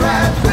right.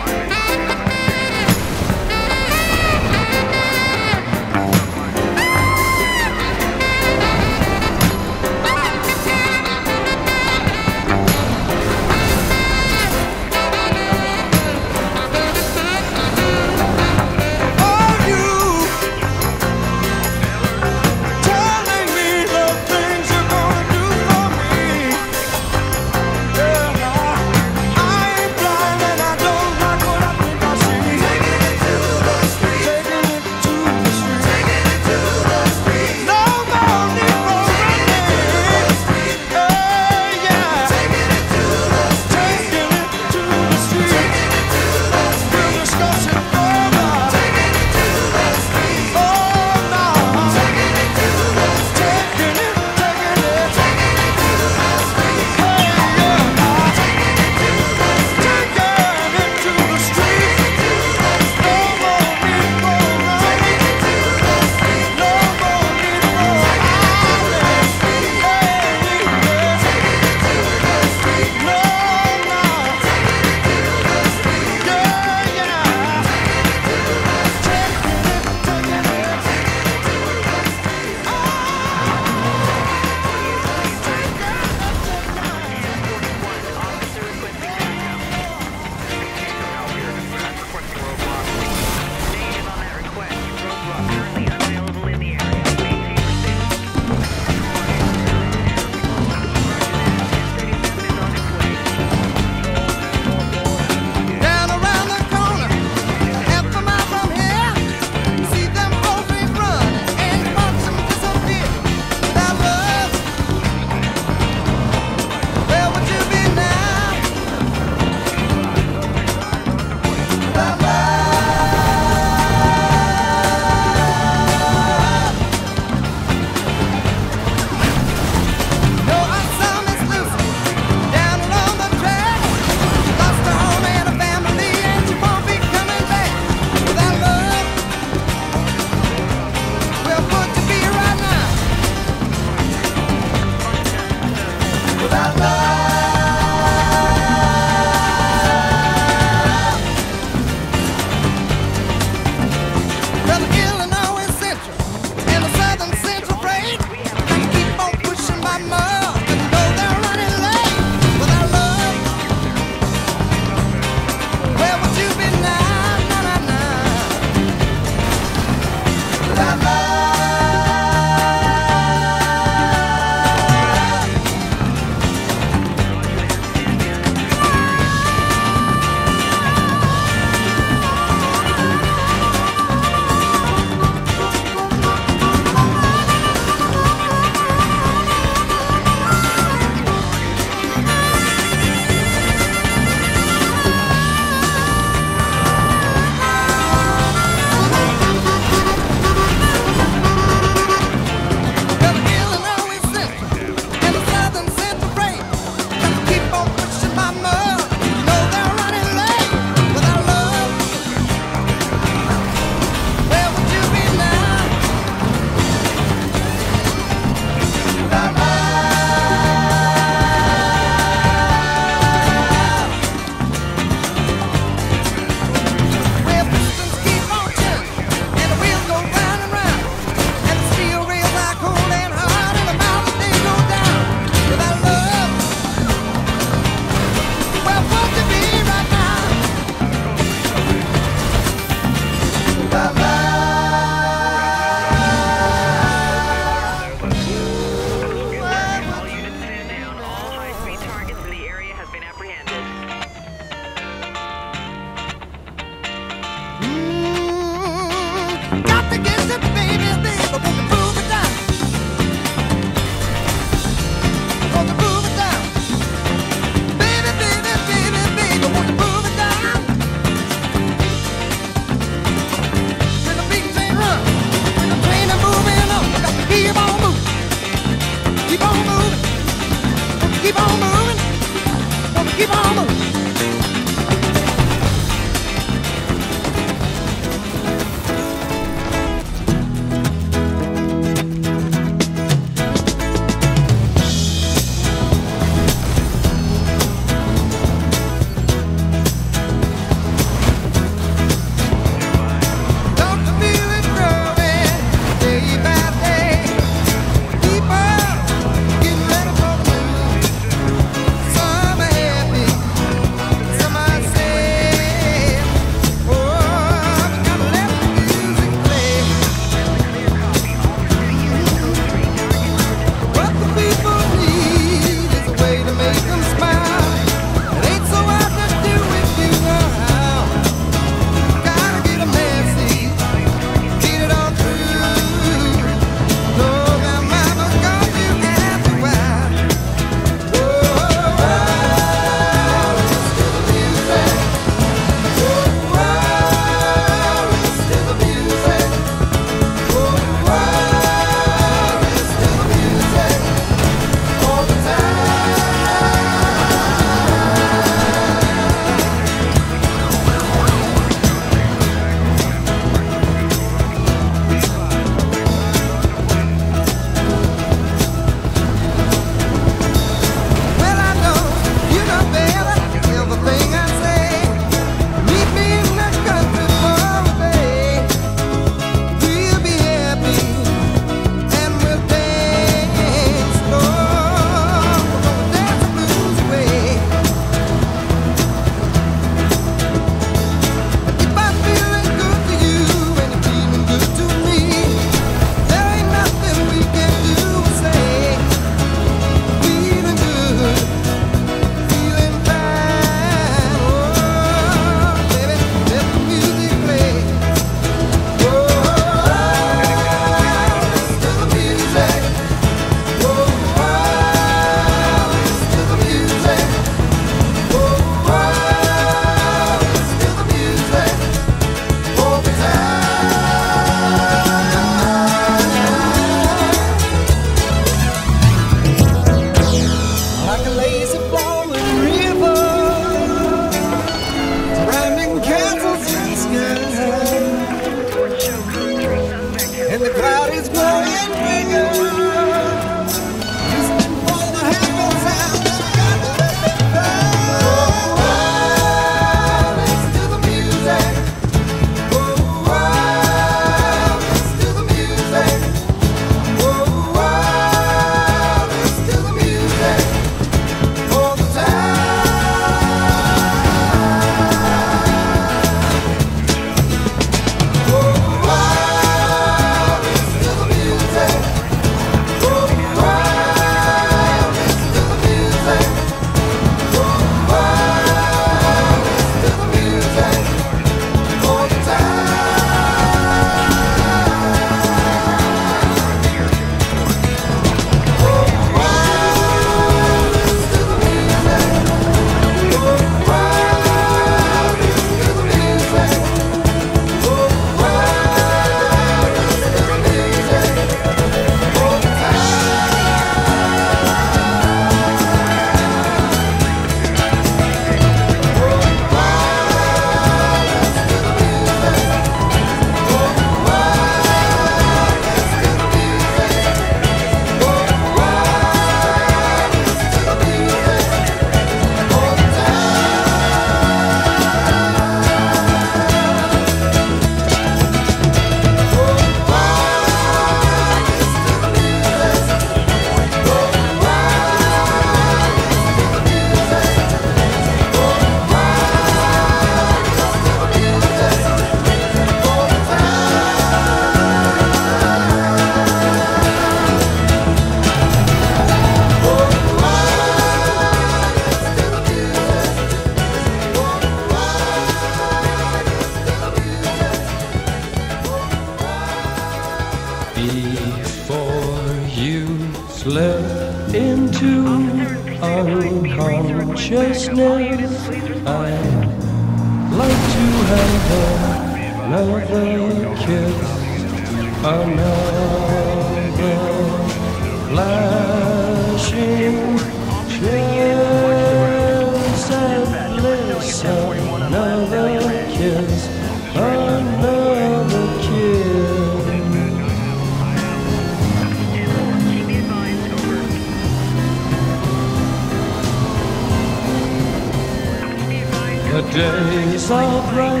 days are bright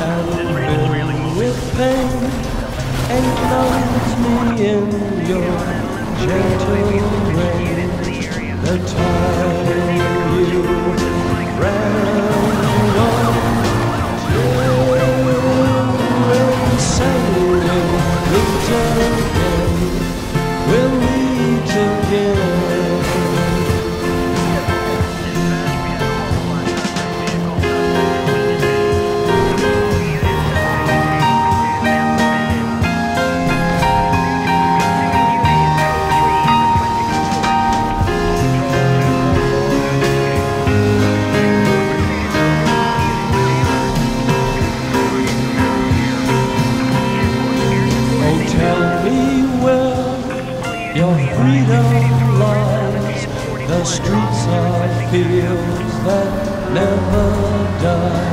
and filled with pain. Acknowledge me in your gentle rain. The time you ran away. till and sailing return again. Will done.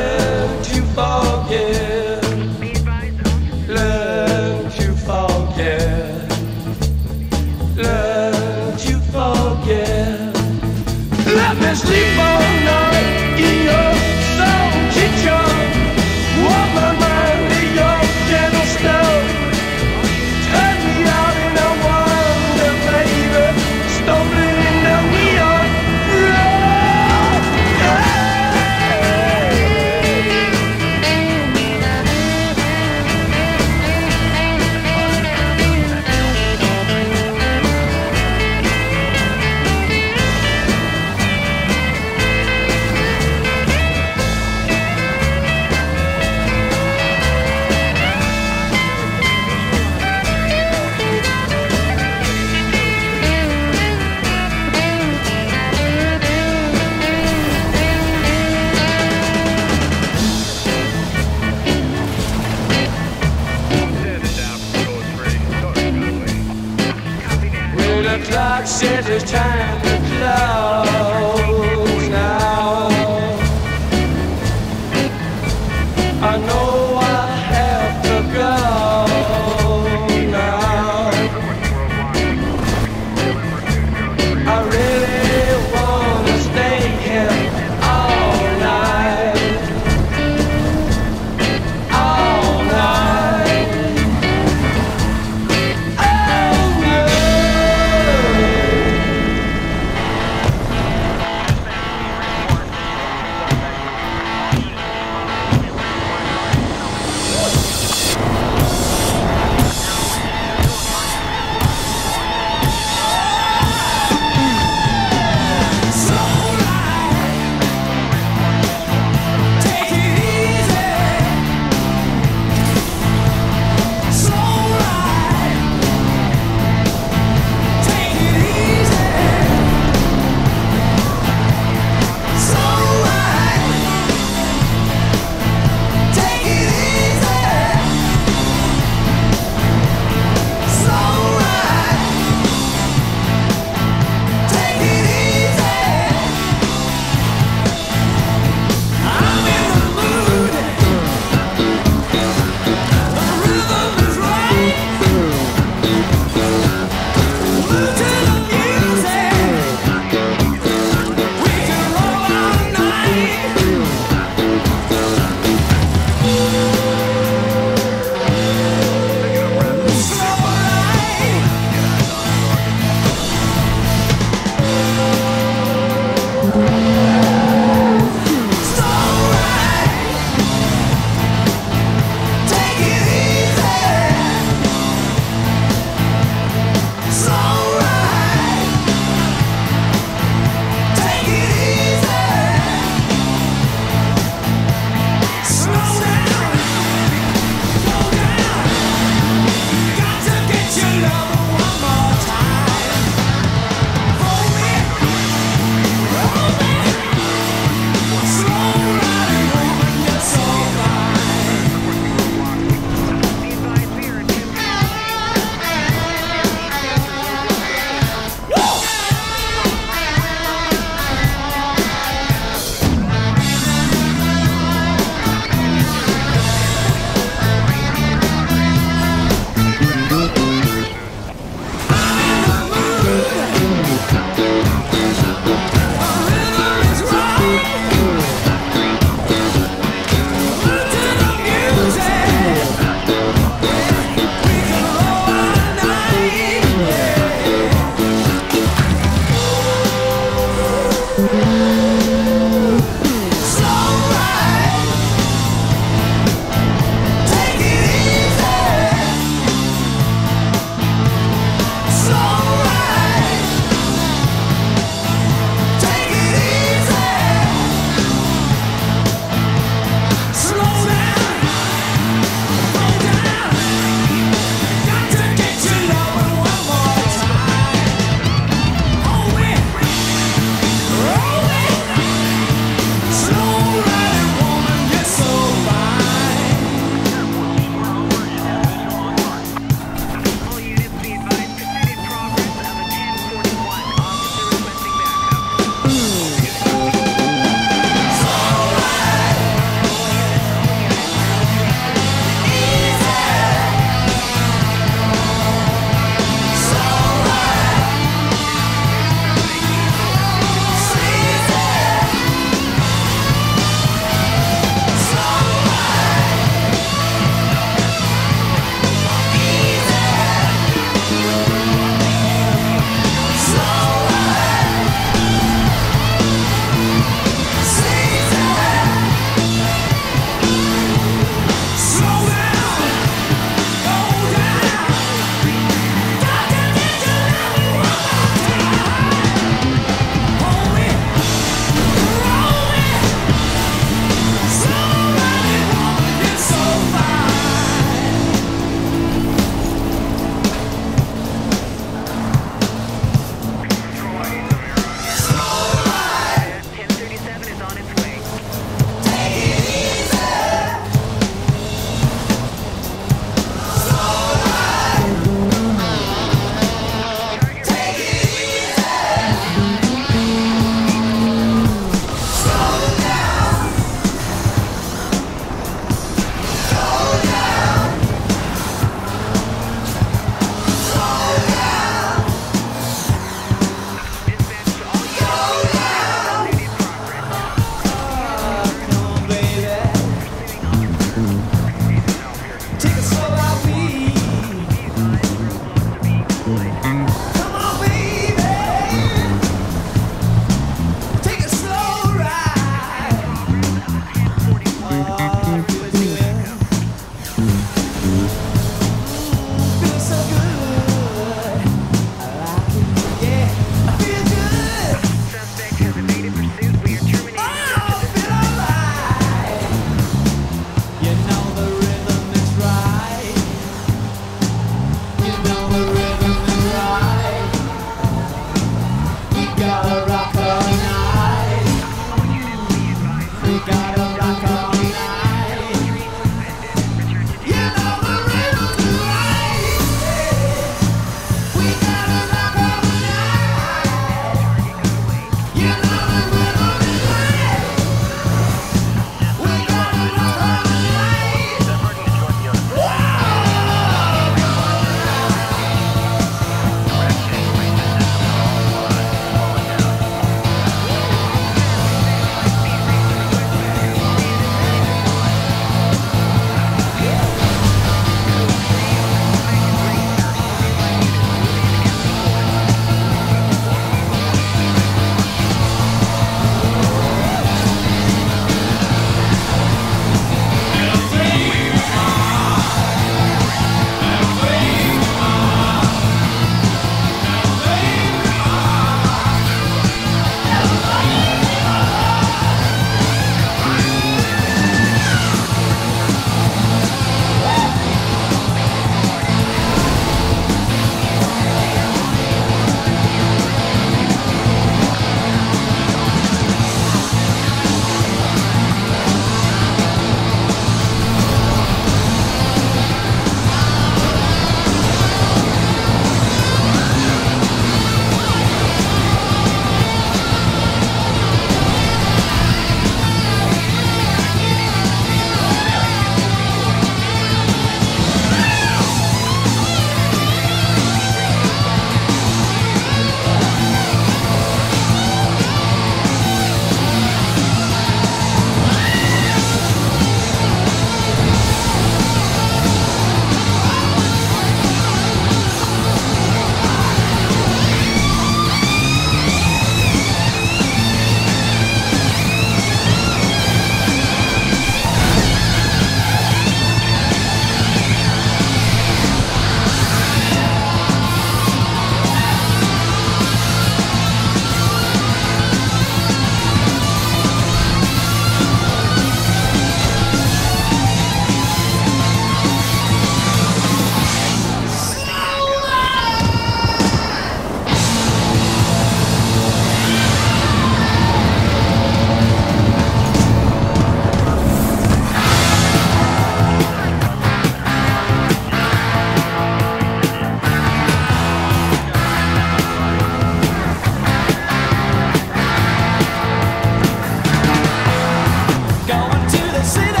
see that?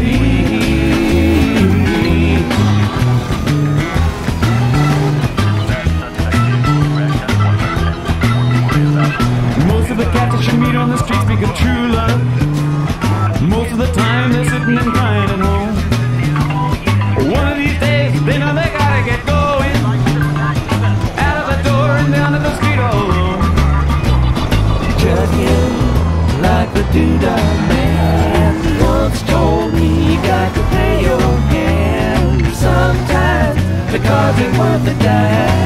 dude, the man once told me you got to play your hand sometimes the cards ain't worth a dime.